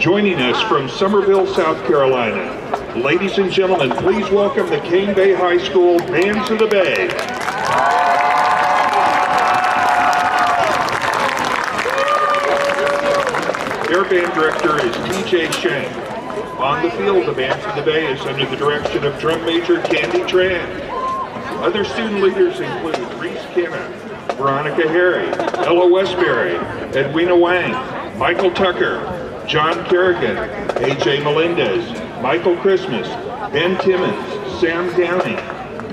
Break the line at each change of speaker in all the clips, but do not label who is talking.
Joining us from Summerville, South Carolina, ladies and gentlemen, please welcome the Cane Bay High School Bands of the Bay. Their band director is TJ Shank. On the field, the Bands of the Bay is under the direction of drum major Candy Tran. Other student leaders include Reese Kenna, Veronica Harry, Ella Westbury, Edwina Wang, Michael Tucker, John Kerrigan, AJ Melendez, Michael Christmas, Ben Timmons, Sam Downey,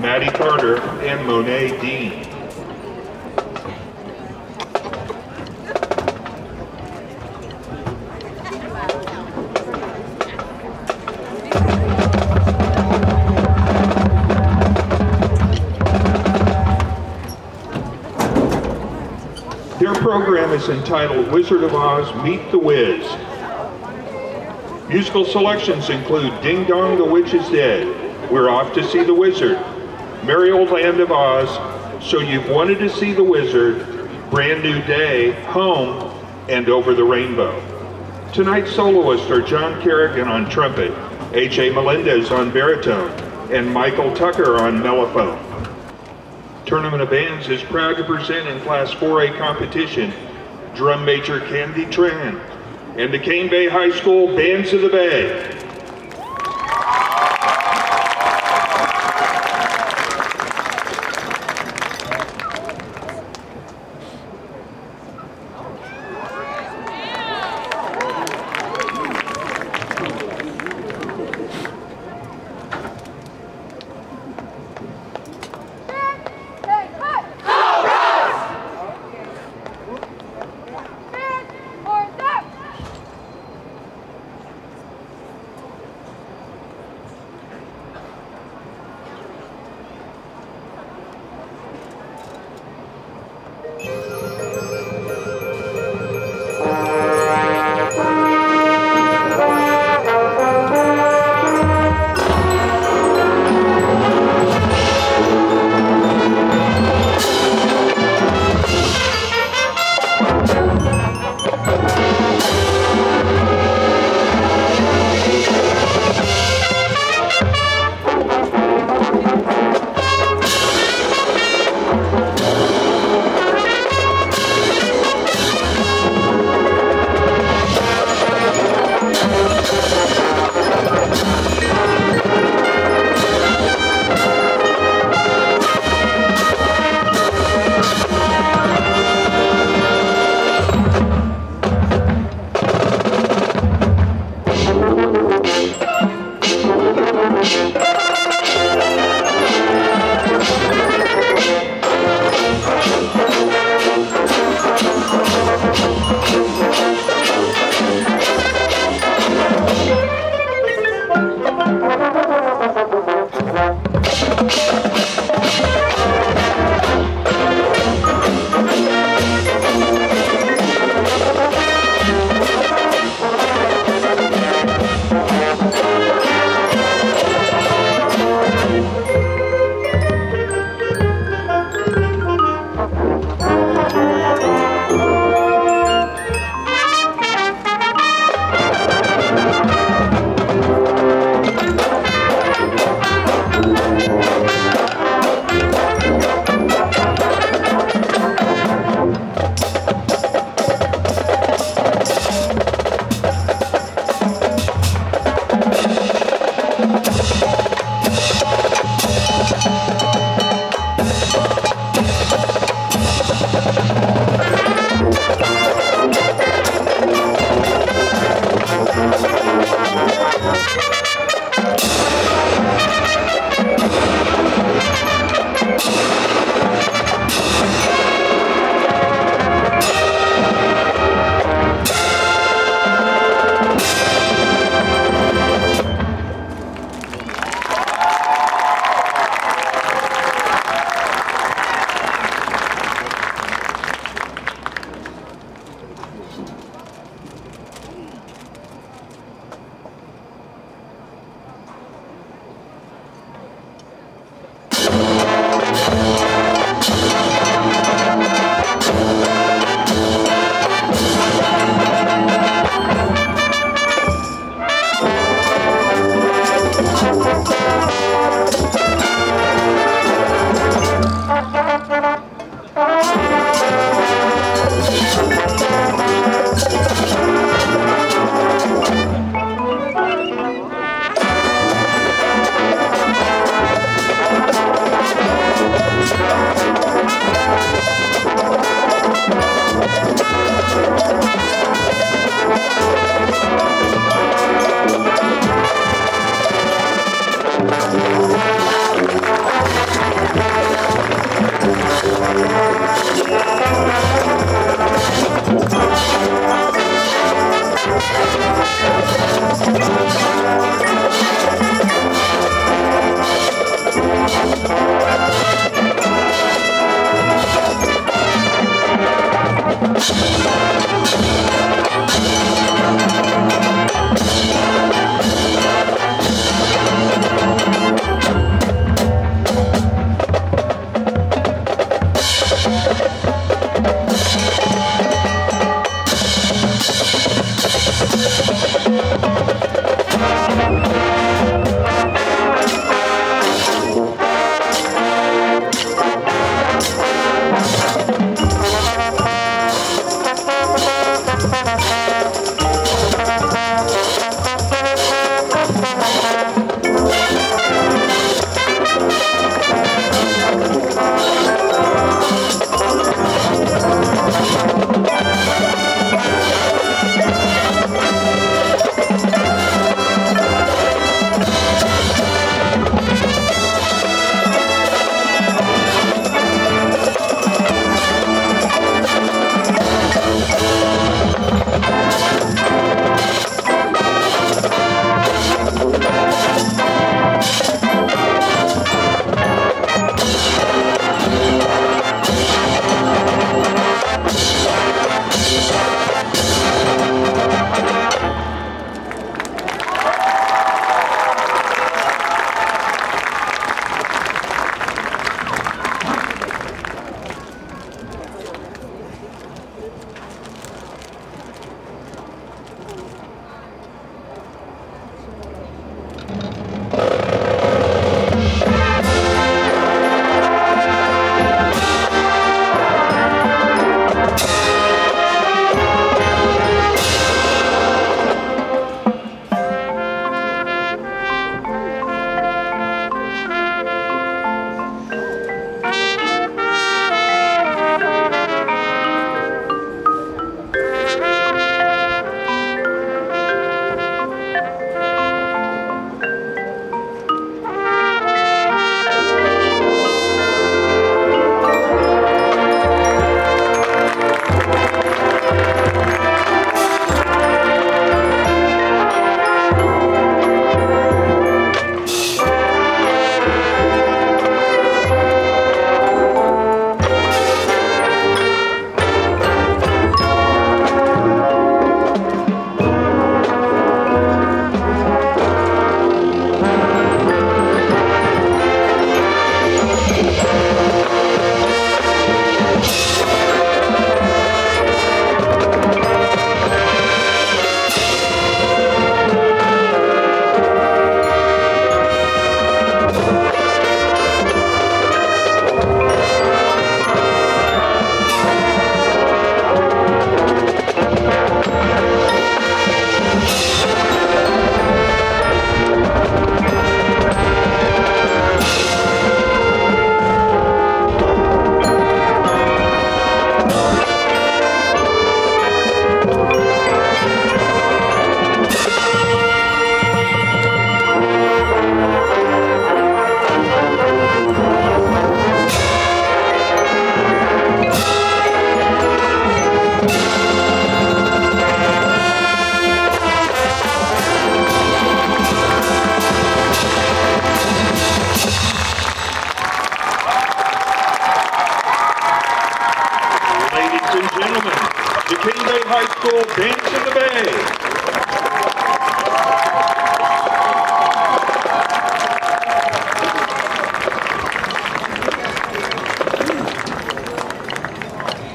Maddie Carter, and Monet Dean. Their program is entitled Wizard of Oz Meet the Wiz. Musical selections include Ding Dong, the Witch is Dead, We're Off to See the Wizard, Merry Old Land of Oz, So You've Wanted to See the Wizard, Brand New Day, Home, and Over the Rainbow. Tonight's soloists are John Kerrigan on trumpet, A.J. Melendez on baritone, and Michael Tucker on mellophone. Tournament of Bands is proud to present in Class 4A competition drum major Candy Tran and the Cane Bay High School Bands of the Bay.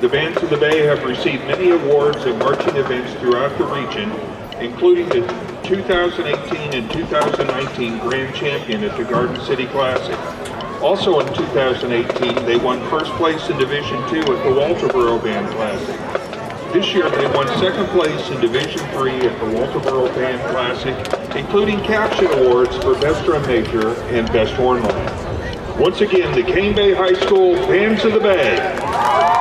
The Bands of the Bay have received many awards at marching events throughout the region, including the 2018 and 2019 Grand Champion at the Garden City Classic. Also in 2018, they won first place in Division II at the Walterboro Band Classic. This year, they won second place in Division III at the Walterboro Band Classic, including caption awards for Best Drum Major and Best Horn Line. Once again, the Cane Bay High School Bands of the Bay